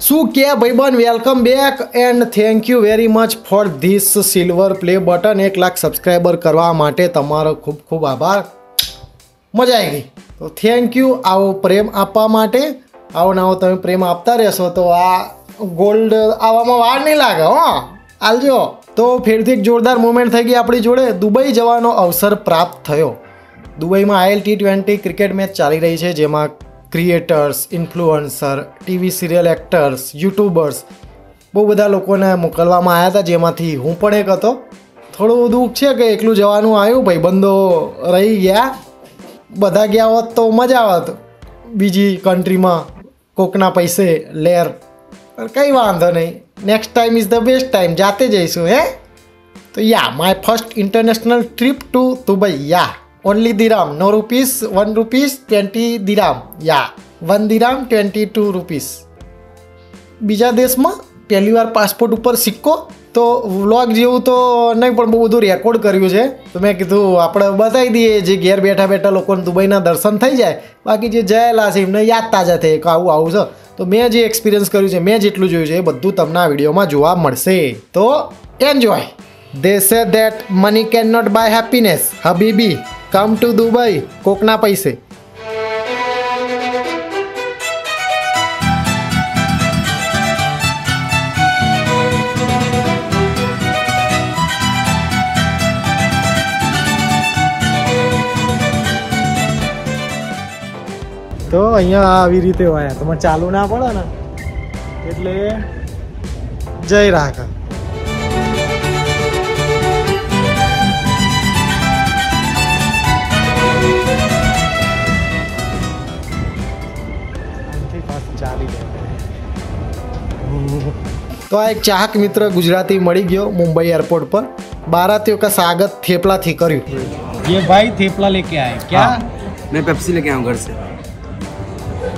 શું કે ભાઈબંધ welcome back and thank you very much for this silver play button એક લાખ સબસ્ક્રાઈબર કરવા માટે તમારો ખૂબ ખૂબ આભાર. મજા આવી ગઈ. તો થેન્ક યુ આવો પ્રેમ આપવા માટે. આવો નવો તમે પ્રેમ આપતા રહેશો તો આ ગોલ્ડ આવવામાં વાર નહીં લાગે, હો. આલજો. તો ફેરથી એક જોરદાર મુમેન્ટ થઈ ગઈ આપણી જોડે. દુબઈ જવાનો અવસર પ્રાપ્ત થયો. દુબઈમાં IL T twenty cricket match ચાલી રહી છે, જેમાં creators influencer TV serial actors YouTubers બહુ બધા લોકોને મોકલવામાં આવ્યા હતા, જેમાંથી હું પણ એક હતો. થોડું દુઃખ છે કે એકલું જવાનું આવ્યું, ભાઈબંધો રહી ગયા. બધા ગયા હોત તો મજા આવત. બીજી કન્ટ્રીમાં કોકના પૈસે લેર. કંઈ વાંધો નહીં. Next time is the best time જાતે જઈશું, હે? તો yeah my first international trip to Dubai yeah. Only dirham no rupees one rupees twenty dirham yeah one dirham twenty two rupees બીજા દેશમાં પહેલી વાર પાસપોર્ટ ઉપર સિક્કો, તો વ્લોગ જેવું તો નહીં, પણ બહુ બધું રેકોર્ડ કર્યું છે. તો મેં કીધું, આપણે બતાવી દઈએ જે ઘેર બેઠા બેઠા લોકોને દુબઈના દર્શન થઈ જાય. બાકી જે જયેલા છે, એમને યાદ તાજા થાય કે આવું આવું છે. તો મેં જે એક્સપિરિયન્સ કર્યું છે, મેં જેટલું જોયું છે, એ બધું તમને આ વિડીયોમાં જોવા મળશે. તો enjoy they say that money cannot buy happiness હબીબી come to Dubai કોકના પૈસે. તો અહીંયા આવી રીતે હોય. તમારે ચાલુ ના પડે ને. એટલે જય રાખા તો આ એક ચાહક મિત્ર ગુજરાતી મળી ગયો મુંબઈ એરપોર્ટ પર બારાતીઓ કા સ્વાગત થેપલાથી કર્યું ये भाई थेपला लेके आए क्या मैं पेप्सी लेके आया हूँ घर से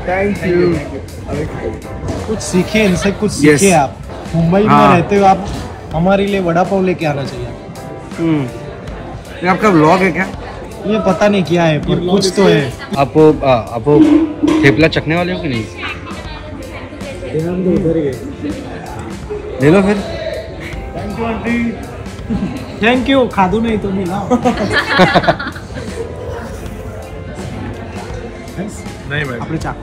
थैंक यू कुछ सीखे इनसे कुछ Yes. सीखे आप मुंबई में हाँ। रहते हो आप हमारे लिए वड़ा पाव लेके आना चाहिए हम्म। ये आपका व्लॉग है क्या ये पता नहीं क्या है पर कुछ तो है आप वो आ, आप वो थेपला चखने वाले हो कि नहीं ले लो फिर થેન્ક યુ ખાધું નહીં તો મિલા नहीं भाई આપણે ચાખ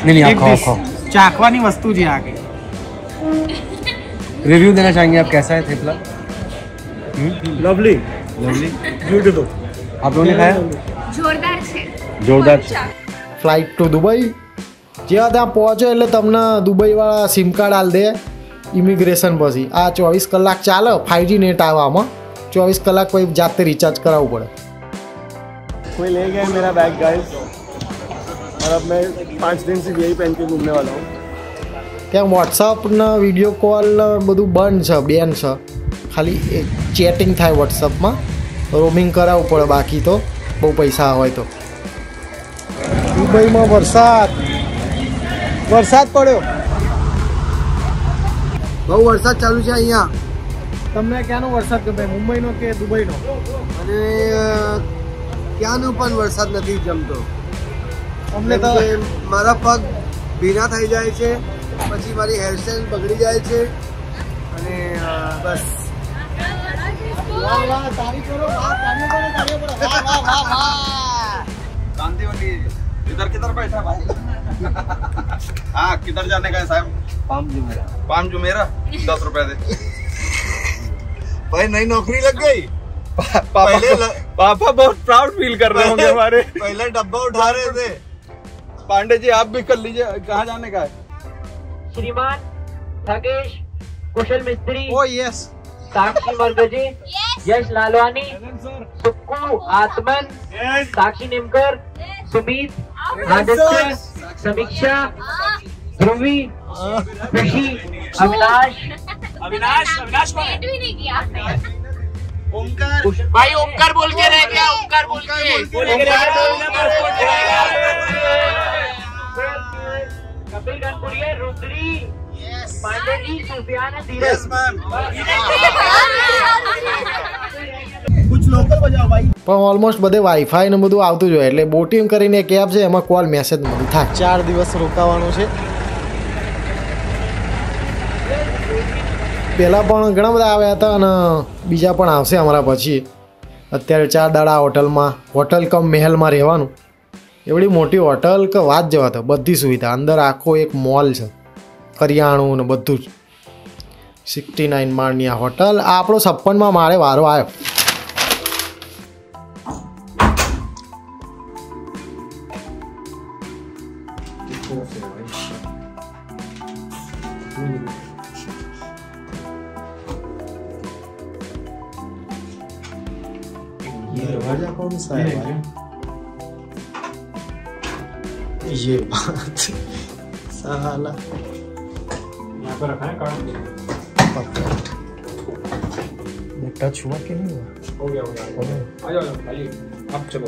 नहीं नहीं आप એક खाओ dish. खाओ ચાખવાની વસ્તુ છે આ કઈ रिव्यू देना चाहेंगे आप कैसा है थेपला लवली लवली ब्यूटीफुल आप लोगों ने खाया જોરદાર છે जोरदार ફ્લાઇટ ટુ દુબઈ જેવા ત્યાં પહોંચો એટલે તમને દુબઈવાળા સિમ કાર્ડ આલ દે ઇમિગ્રેશન પછી આ ચોવીસ કલાક ચાલે ફાઇવજી નેટ આવે આમાં ચોવીસ કલાક પછી જાતે રિચાર્જ કરાવવું પડે कोई ले गया है मेरा बैग गाइस और अब मैं पाँच दिन से यही पहन के घूमने वाला हूँ ત્યાં વોટ્સઅપ ને વિડીયો કોલ ને બધું બંધ છે બેન છે ખાલી ચેટિંગ થાય વોટ્સઅપમાં રોમિંગ કરાવવું પડે બાકી તો બહુ પૈસા હોય તો દુબઈમાં વરસાદ વરસાદ પડ્યો બહુ વરસાદ ચાલુ છે અહીંયા તમને ક્યાંનો વરસાદ ગમે મુંબઈનો કે દુબઈનો અને અ, ત્યાંનો પણ વરસાદ નથી જમતો અમને કેમ તો કે મારા પગ ભીના થઈ જાય છે પછી મારી હેરસ્ટાઈલ બગડી જાય છે અને અ, બસ વાહ, વાહ, તાળી કરો, વાહ, તાળીઓ કરો, તાળીઓ કરો. વાહ, વાહ, વાહ, વાહ. शांति वाली इधर किधर बैठा भाई हाँ किधर जाने का है साहब? Palm Jumeirah. Palm Jumeirah? दस रुपए दे। भाई नई नौकरी लग गई। पा, पापा पहले ल... पापा बहुत प्राउड फील कर रहे होंगे हमारे। पहले डब्बा उठा रहे थे। पांडे जी आप भी कर लीजिए। कहाँ जाने का है? श्रीमान Rakesh Kushal Mistry. oh, oh yes Sakshi Margaje Yash Lalwani. Sukku Atman. Sakshi Nimkar. Sumit. Aditya समीक्षा ध्रुवी खुशी अविनाश। अविनाश अविनाश किया आपने। भाई ओमकार बोल के रह गया ओमकार बोल के। कपिल गनपुरिया रुद्री पांडे जी सुफियान धीरज। પણ ઓલમોસ્ટ બધે વાઈફાઈ ને બધું આવતું જ હોય. એટલે બોટિંગ કરીને એક એપ છે એમાં કોલ મેસેજ બધું થાય. ચાર દિવસ રોકાવાનું છે. પહેલાં પણ ઘણા બધા આવ્યા હતા અને બીજા પણ આવશે અમારા પછી. અત્યારે ચાર દાડા હોટલમાં હોટલ કમ મહેલમાં રહેવાનું. એવડી મોટી હોટલ કે વાત જવા તો બધી સુવિધા. અંદર આખો એક મોલ છે. કરિયાણું ને બધું જ. સિક્સટી નાઇન માળની આ હોટલ. આપણો છપ્પનમાં મારે વારો આવ્યો. Four ये बात। साला। पर रखा है कार्ड। टच हुआ कि नहीं हुआ? हो गया हो गया। आ जाओ खाली। अब चलो।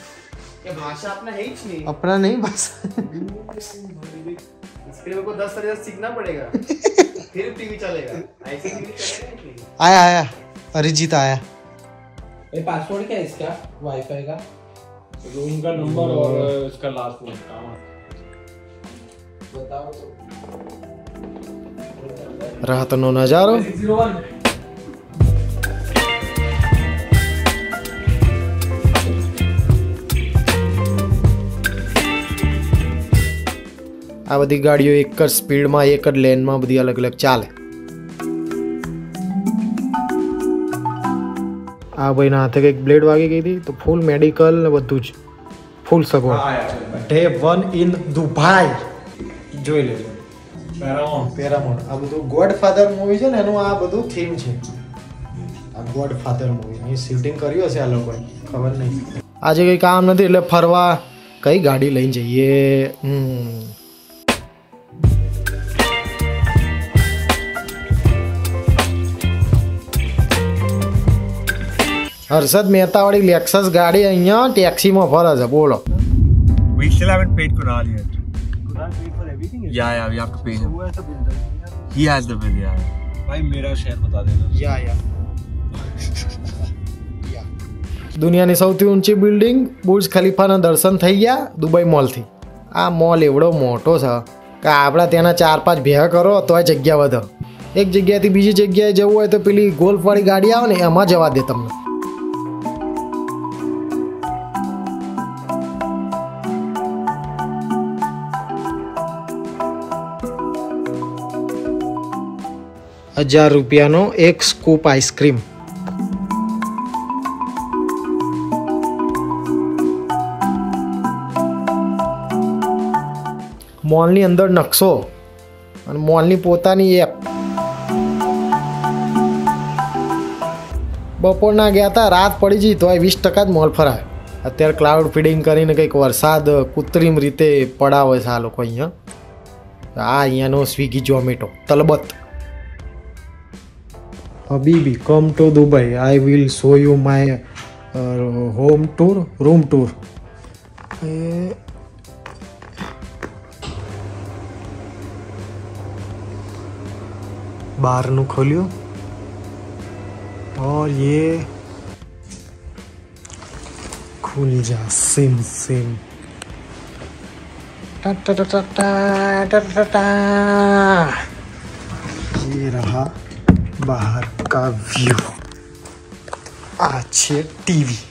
भाषा अपना है ही नहीं। अपना नहीं भाषा को दस सीखना पड़ेगा। फिर टीवी चलेगा। आया आया। अरिजीत आया। ये पासवर्ड क्या है इसका? वाईफाई का? रूम का नंबर और इसका लास्ट हाँ। बताओ तो। रहा तो नजारो આ બધી ગાડીઓ એક જ સ્પીડમાં એક જ લેનમાં બધી અલગ અલગ ચાલે. આ ભાઈના હાથે કંઈક બ્લેડ વાગી ગઈ હતી તો ફૂલ મેડિકલ ને બધું જ. ફૂલ સગવડ. ડે વન ઇન દુભાઈ જોઈ લેજો. પેરામોન આ બધું ગોડ ફાધર મૂવી છે ને એનું આ બધું થીમ છે. આ ગોડફાધર મૂવી અહીં શૂટિંગ કર્યું હશે આ લોકોએ. ખબર નહીં. આજે કંઈ કામ નથી એટલે ફરવા કઈ ગાડી લઈને જઈએ? હમ. હર્ષદ મહેતાવાળી લેક્સસ ગાડી અહીંયા ટેક્સીમાં ફરે છે બોલો We still haven't paid Kunal yet. Yeah, yeah, we have to pay him. He has the bill, yeah. भाई मेरा शेयर बता देना યા યા દુનિયાની સૌથી ઊંચી બિલ્ડિંગ બુર્જ ખલીફાના દર્શન થઈ ગયા દુબઈ મોલથી આ મોલ એવડો મોટો છે કે આપણા ત્યાંના ચાર પાંચ ભેગા કરો તોય જગ્યા વધે એક જગ્યાએથી બીજી જગ્યાએ જવું હોય તો પેલી ગોલ્ફવાળી ગાડી આવે ને એમાં જવા દે તમને હજાર રૂપિયાનો એક સ્કૂપ આઈસ્ક્રીમ મોલની અંદર નકશો અને મોલની પોતાની એપ બપોરના ગયા હતા રાત પડી જઈ તોય વીસ ટકા જ મોલ ફરાય અત્યારે ક્લાઉડ ફીડિંગ કરીને કંઈક વરસાદ કૃત્રિમ રીતે પડાવે છે આ લોકો અહીંયા આ અહીંયાનો Swiggy Zomato Talabat Habibi come to Dubai I will show you my home tour room tour बाहर नु खोलियो। और ये खुल जा, सिम सिम। ये रहा बाहर। કા વ્યૂ આ છે ટીવી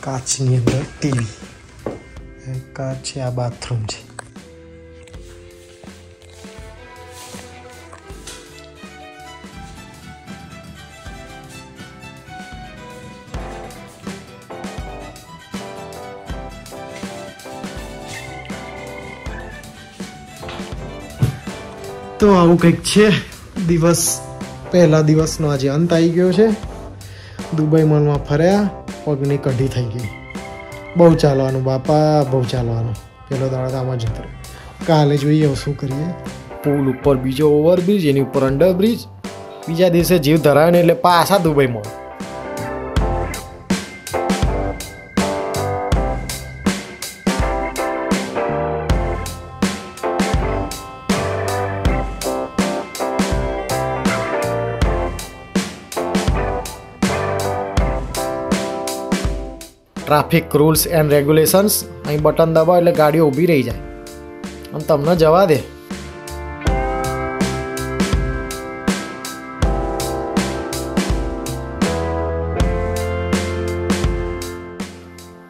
કાચની અંદર ટીવી એક આ છે આ બાથરૂમ છે તો આવું કંઈક છે દિવસ પહેલા દિવસનો આજે અંત આવી ગયો છે. દુબઈ મોલમાં ફર્યા, પગની કઢી થઈ ગઈ. બહુ ચાલવાનું બાપા, બહુ ચાલવાનું. પેલો દાડો આમાં જતો. કાલે જોઈએ શું કરીએ. પુલ ઉપર બીજો ઓવરબ્રિજ એની ઉપર અંડરબ્રિજ બીજા દિવસે જીવ ધરાયો ને એટલે પાછા દુબઈમાં ટ્રાફિક રૂલ્સ એન્ડ રેગ્યુલેશન્સ અહીં બટન દબાવો એટલે ગાડીઓ ઊભી રહી જાય અને તમને જવા દે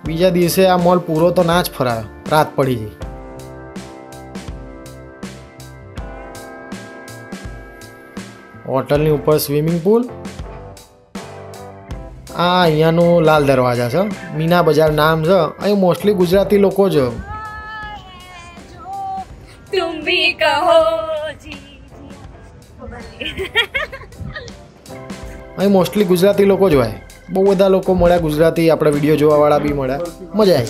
બીજા દિવસે આ મોલ પૂરો તો ના જ ફરાયો રાત પડી ગઈ હોટલની ઉપર સ્વિમિંગ પુલ આ અહીંયાનું લાલ દરવાજા છે. મીના બજાર નામ છે. અહીં મોસ્ટલી ગુજરાતી લોકો જ. અહીં મોસ્ટલી ગુજરાતી લોકો જ હોય. બહુ બધા લોકો મળ્યા ગુજરાતી આપણે વીડિયો જોવાવાળા બી મળ્યા. મજા આવી.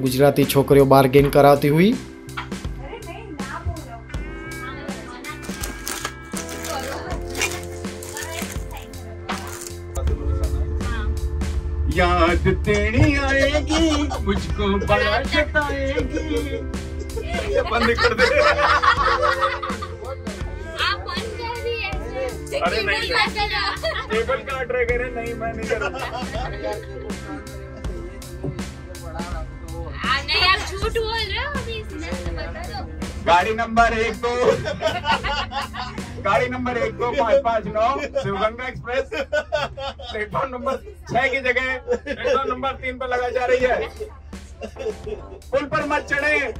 ગુજરાતી છોકરીઓ બાર્ગેન કરાવતી હોય. तेरी आएगी मुझको बड़ा सताएगी बंद कर दे। आप बंद कर दिए। अरे नहीं। टेबल काट रहे कह रहे नहीं मैं नहीं करूँगा आ, नहीं आप झूठ बोल रहे हो अभी इसमें बता दो। गाड़ी नंबर एक दो। गाड़ी नंबर एक दो पाँच पाँच नौ शिवगंगा एक्सप्रेस। प्लेटफॉर्म नंबर छह की जगह प्लेटफॉर्म नंबर तीन पर लगाई जा रही है। पुल पर मत चढ़े। ये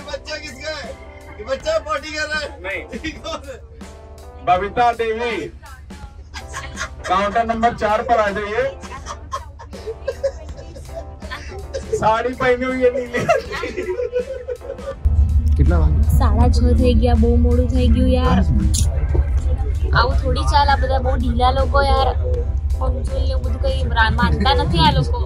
बच्चा किसका है? ये बच्चा पार्टी कर रहा है। नहीं। बबीता देवी। काउंटर नंबर चार पर आ जाइए। साड़ी पहनी हुई है नीली। સાડા છ થઈ ગયા, બહુ મોડું થઈ ગયું યાર. આવું થોડી ચાલ, આ બધા બહુ ઢીલા લોકો યાર. પંચોલ ને બધું કઈ માનતા નથી આ લોકો.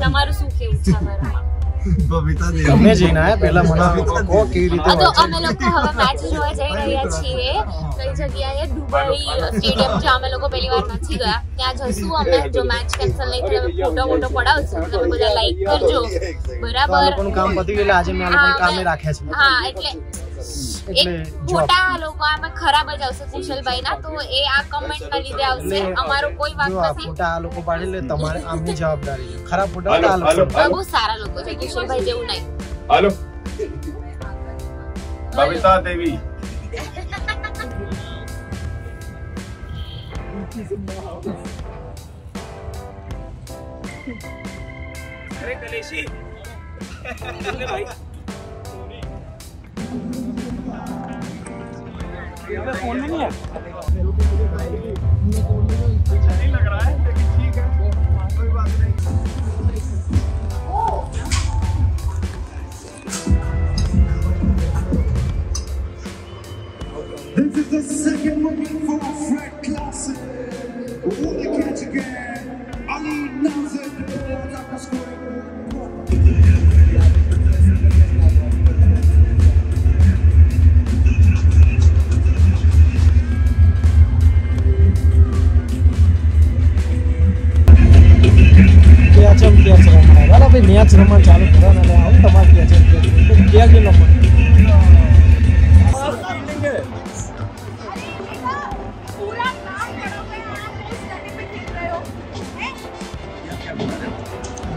તમારું શું કેવું છે આ તમે જઈને આયા પહેલા મને કહો કેવી રીતે તો અમે લોકો હવે મેચ જોવા જઈ રહ્યા છીએ. કઈ જગ્યાએ? દુબઈ સ્ટેડિયમ જે અમે લોકો પહેલી વાર નથી ગયા. ત્યાં જશું અમે. જો મેચ કેન્સલ નહીં થાય ફોટો મોટો પડાવશું. તમે બધા લાઈક કરજો. બરાબર? કામ પતી ગયેલા આજે મેં કામે રાખ્યા છે હા એટલે એક મોટા લોકો આમાં ખરાબ જ આવશે કુશલભાઈ ના તો એ આ કમેન્ટ ના લીધે આવશે અમારો કોઈ વાંક નથી મોટા આ લોકો પાડે એટલે તમારે આમની જવાબદારી છે ખરાબ મોટા આ લોકો બહુ સારા લોકો છે કુશલભાઈ જેવું નહીં હાલો બબીતા દેવી અરે કલેશી ભાઈ फ़ोन नहीं है?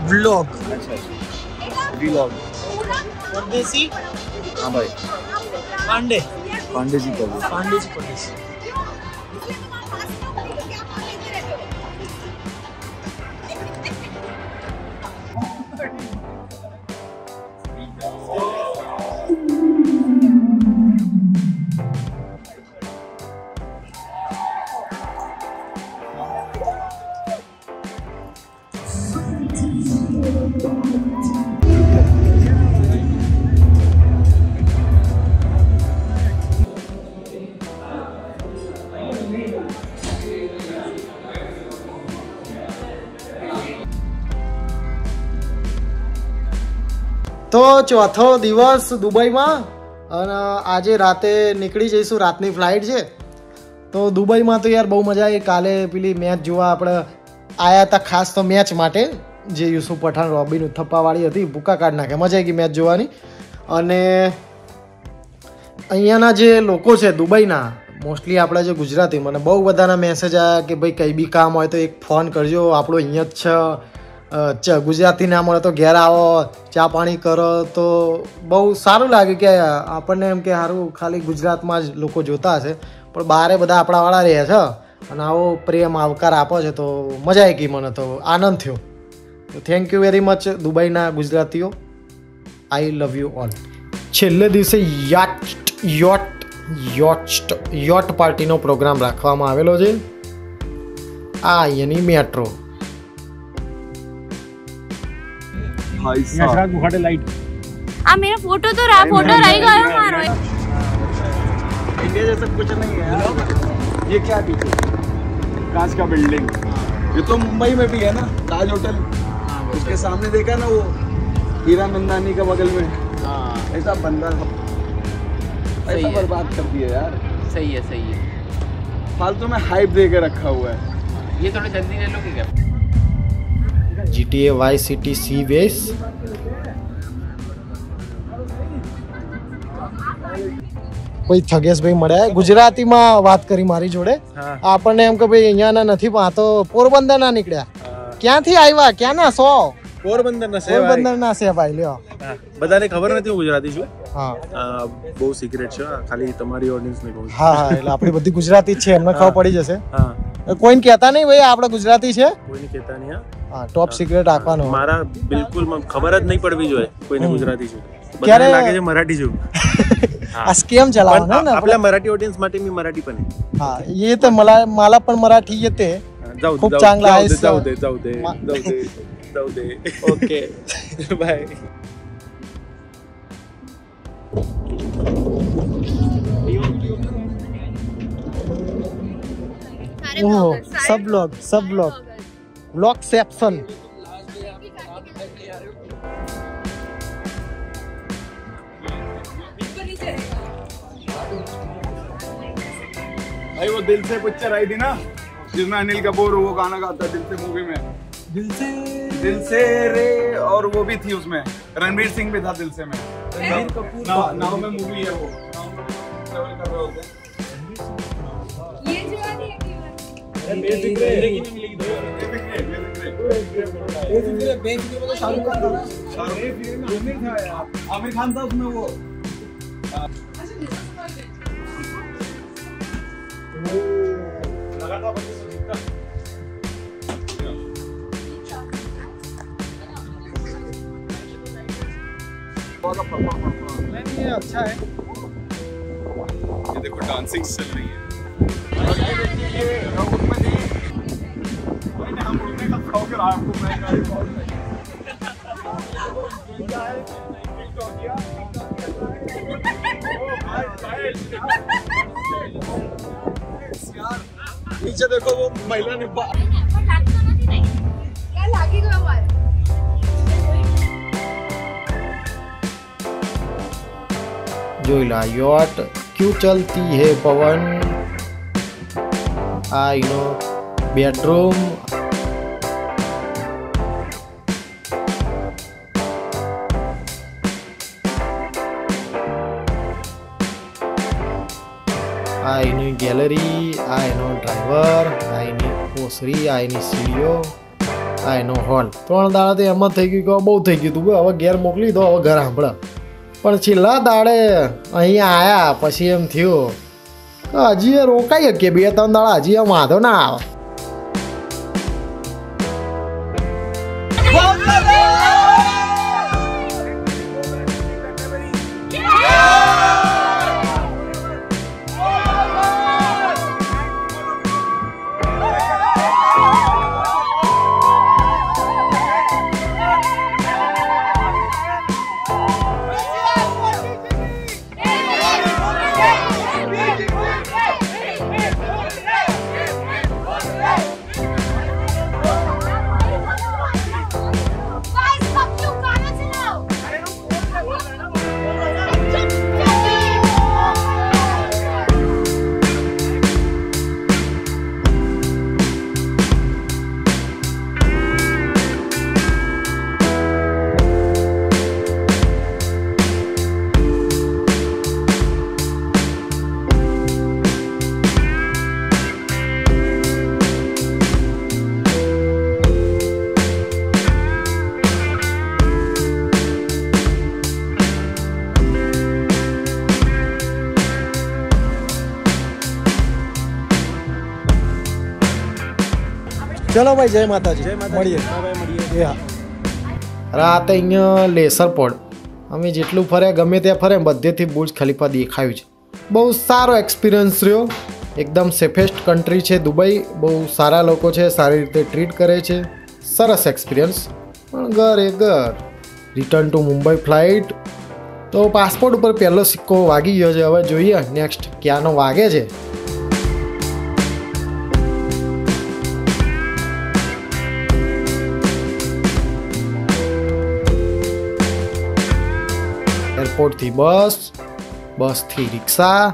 व्लॉग व्लॉग परदेसी हाँ भाई पांडे पांडे जी परदेसी पांडे जी परदेसी ચોથો ચોથો દિવસ દુબઈમાં અને આજે રાતે નીકળી જઈશું, રાતની ફ્લાઇટ છે. તો દુબઈમાં તો યાર બહુ મજા આવી. કાલે પેલી મેચ જોવા આપણે આવ્યા હતા ખાસ તો મેચ માટે, જે યુસુફ પઠાણ, રોબિન ઉથપ્પાવાળી હતી, ભૂકા કાઢ નાખે. મજા આવી ગઈ મેચ જોવાની. અને અહીંયાના જે લોકો છે દુબઈના મોસ્ટલી આપણે જે ગુજરાતી, મને બહુ બધાના મેસેજ આવ્યા કે ભાઈ કંઈ બી કામ હોય તો એક ફોન કરજો, આપણો અહીંયા જ છે. ગુજરાતી ના મળે તો ઘેર આવો, ચા પાણી કરો તો બહુ સારું લાગે કે આપણને એમ કે સારું ખાલી ગુજરાતમાં જ લોકો જોતા હશે. પણ બારે બધા આપણાવાળા રહે છે અને આવો પ્રેમ, આવકાર આપો છે તો મજા આવી ગઈ મને તો, આનંદ થયો. તો થેન્ક યુ વેરી મચ દુબઈના ગુજરાતીઓ. આઈ લવ યુ ઓલ છેલ્લે દિવસે યાટ, યોટ યોટ યોટ પાર્ટીનો પ્રોગ્રામ રાખવામાં આવેલો છે. આ અહીંયાની મેટ્રો भाई साहब। मुखाटे लाइट आ मेरा फ़ोटो तो रहा फ़ोटो रहेगा और मारो। इंडिया जैसा कुछ नहीं है ये क्या पीछे कांच का बिल्डिंग ये तो मुंबई में भी है ना ताज होटल। उसके सामने देखा ना वो हीरा नंदानी का बगल में। ऐसा बंदा ऐसा बर्बाद कर दिया यार। सही है सही है। फालतू तो में हाइप दे के रखा हुआ है। ये थोड़ा जल्दी ले लोगे क्या? જીટીએ વાય સિટી સી વેસ કોઈ થગેશભાઈ મળ્યા ગુજરાતીમાં વાત કરી મારી જોડે. આપણને એમ કે ભાઈ અહીંયાના નથી પણ આ તો પોરબંદરના નીકળ્યા. ક્યાંથી આવ્યા ક્યાંના સો પોરબંદર ના પોરબંદરના છે ભાઈ લ્યો બધાને ખબર નથી હું ગુજરાતી છું. હા. બહુ સિક્રેટ છે ખાલી તમારી ઓડિયન્સ ને કહું હા હા એટલે આપણી બધી ગુજરાતી જ છે એમને ખબર પડી જશે. હા. કોઈને કહેતા નહીં ભાઈ આપણે ગુજરાતી છે. કોઈને કહેતા નહીં હા. ટોપ સિક્રેટ રાખવાનું મારા બિલકુલ મ- ખબર જ નહીં પડવી જોઈએ કોઈને ગુજરાતી છું ક્યારે- બધાને લાગે છે મરાઠી છું આ સ્કેમ ચલાવવાનો પણ ને આ- આપણે आपल्या मराठी ऑडियन्स માટે मी मराठी पण आहे હા ये तर मला मला पण मराठी येते जाऊ खूप जाऊ- चांगला जाऊ आहेस. दे जाऊ दे जाऊ दे मा- जाऊ दे जाऊ दे ओके बाय ओह सब लोग सब लोग ब्लॉक सेप्शन भाई वो दिल से पिक्चर आई थी ना जिसमें अनिल कपूर वो गाना गाता दिल से मूवी में। दिल से। दिल से रे और वो भी थी उसमें। रणवीर सिंह भी था दिल से में। रणवीर कपूर नाव नाव में मूवी है वो। नाव में ट्रेवल कर रहे होते हैं। शाहरुख खान था शाहरुख आमिर था यार। आमिर खान था उसमें वो। लगा था। बच्चे का ये अच्छा है। ये देखो डांसिंग चल रही है। नीचे देखो वो महिला ने जो लायोट क्यों चलती है पवन? લાગી ગયો મારે જોઈ લા યોટ ક્યુ ચલતી હે પવન આ એનો બેડરૂમ આ એની ગેલેરી આ એનો ડ્રાઈવર આ એની ઓસરી આ એની સીડીઓ આ એનો હોલ ત્રણ દાડા તો એમ જ થઈ ગયું કે બહુ થઈ ગયું તું હવે ઘેર મોકલી દો હવે ઘર સાંભળે પણ છેલ્લા દાડે અહીંયા આયા પછી એમ થયું કે હજી રોકાઈ શકીએ બે ત્રણ દાડા હજી વાંધો ના આવે. ચલો ભાઈ જય માતાજી મળીએ એ હા રાતે અહીંયા લેસર પોડ અમે જેટલું ફર્યા ગમે ત્યાં ફરે બધેથી બુર્જ ખલીફા દેખાયું છે બહુ સારો એક્સપિરિયન્સ રહ્યો એકદમ સેફેસ્ટ કન્ટ્રી છે દુબઈ બહુ સારા લોકો છે સારી રીતે ટ્રીટ કરે છે સરસ એક્સપિરિયન્સ પણ ઘર એ ઘર રિટર્ન ટુ મુંબઈ ફ્લાઇટ તો પાસપોર્ટ ઉપર પહેલો સિક્કો વાગી ગયો છે હવે જોઈએ નેક્સ્ટ ક્યાંનો વાગે છે એરપોર્ટથી બસ બસથી રિક્ષા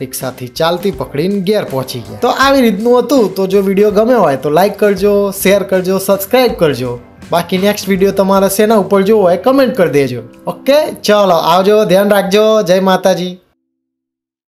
રિક્ષાથી ચાલતી પકડીને ઘેર પહોંચી ગયા તો આવી રીતનું હતું તો જો વિડીયો ગમે હોય તો લાઈક કરજો શેર કરજો સબસ્ક્રાઈબ કરજો બાકી નેક્સ્ટ વિડીયો તમારે શેના ઉપર જોવો હોય કમેન્ટ કરી દેજો ઓકે ચલો આવજો ધ્યાન રાખજો જય માતાજી